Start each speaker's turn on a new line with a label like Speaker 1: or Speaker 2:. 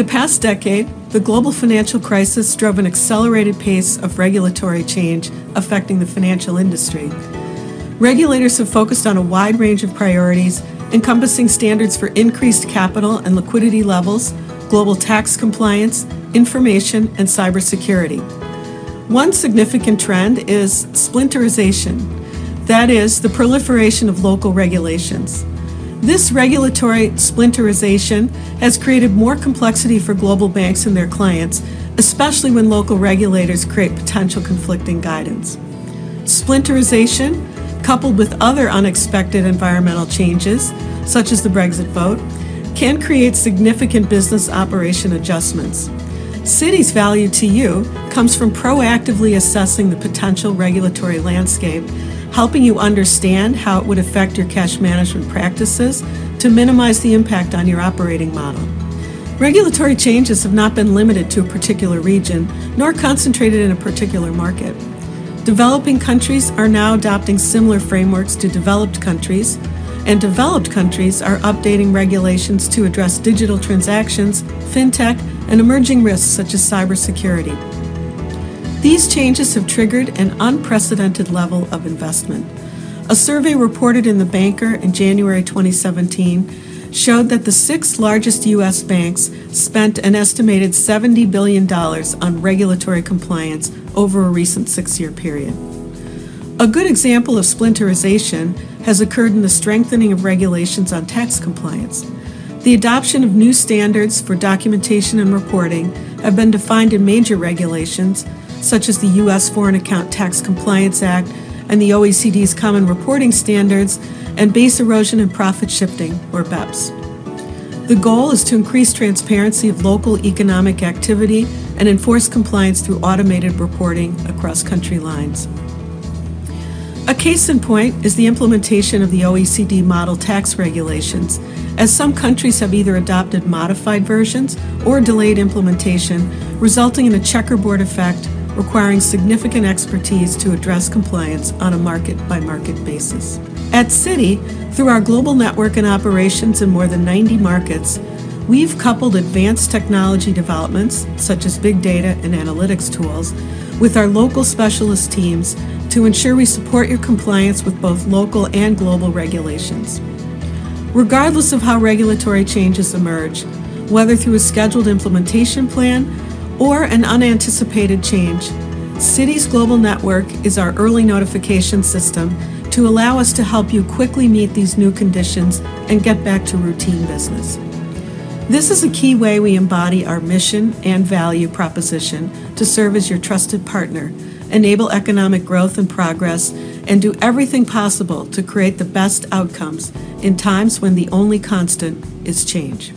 Speaker 1: the past decade, the global financial crisis drove an accelerated pace of regulatory change affecting the financial industry. Regulators have focused on a wide range of priorities, encompassing standards for increased capital and liquidity levels, global tax compliance, information, and cybersecurity. One significant trend is splinterization, that is, the proliferation of local regulations. This regulatory splinterization has created more complexity for global banks and their clients, especially when local regulators create potential conflicting guidance. Splinterization, coupled with other unexpected environmental changes, such as the Brexit vote, can create significant business operation adjustments. Citi's value to you comes from proactively assessing the potential regulatory landscape helping you understand how it would affect your cash management practices to minimize the impact on your operating model. Regulatory changes have not been limited to a particular region, nor concentrated in a particular market. Developing countries are now adopting similar frameworks to developed countries, and developed countries are updating regulations to address digital transactions, fintech, and emerging risks such as cybersecurity. These changes have triggered an unprecedented level of investment. A survey reported in The Banker in January 2017 showed that the six largest U.S. banks spent an estimated $70 billion on regulatory compliance over a recent six year period. A good example of splinterization has occurred in the strengthening of regulations on tax compliance. The adoption of new standards for documentation and reporting have been defined in major regulations such as the U.S. Foreign Account Tax Compliance Act and the OECD's Common Reporting Standards and Base Erosion and Profit Shifting, or BEPS. The goal is to increase transparency of local economic activity and enforce compliance through automated reporting across country lines. A case in point is the implementation of the OECD model tax regulations, as some countries have either adopted modified versions or delayed implementation, resulting in a checkerboard effect requiring significant expertise to address compliance on a market by market basis. At Citi, through our global network and operations in more than 90 markets, we've coupled advanced technology developments, such as big data and analytics tools, with our local specialist teams to ensure we support your compliance with both local and global regulations. Regardless of how regulatory changes emerge, whether through a scheduled implementation plan or an unanticipated change, Citi's global network is our early notification system to allow us to help you quickly meet these new conditions and get back to routine business. This is a key way we embody our mission and value proposition to serve as your trusted partner, enable economic growth and progress, and do everything possible to create the best outcomes in times when the only constant is change.